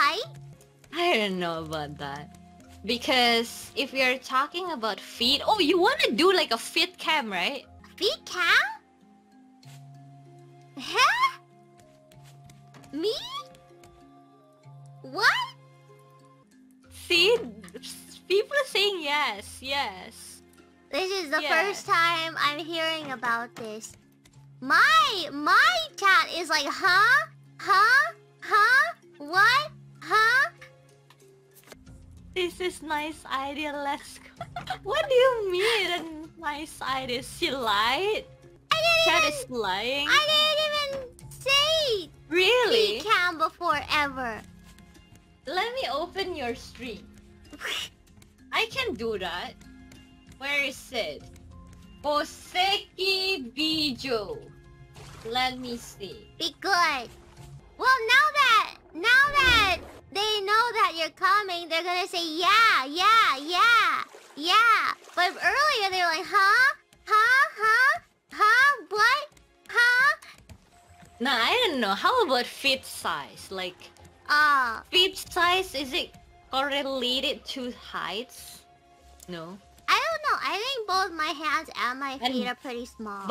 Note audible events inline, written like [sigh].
I don't know about that. Because if we are talking about feet, oh, you want to do like a fit cam, right? Feet cam? Huh? Me? What? See, people are saying yes, yes. This is the Yeah. first time I'm hearing about this. My my chat is like, huh? Huh? Huh? What? This is nice idea. Let's go. [laughs] what do you mean? Nice idea? She lied. I didn't Chat even, is lying. I didn't even say Really? cam before ever. Let me open your stream. [laughs] I can do that. Where is it? Koseki Bijou. Let me see. Be good. Well, now that now that they know that you're coming, they're gonna say yeah, yeah, yeah, yeah. But earlier they were like, huh, huh, huh, huh, what, huh? Nah, I don't know. How about feet size? Like, Ah, feet size, is it correlated to heights? No. I don't know. I think both my hands and my And feet are pretty small.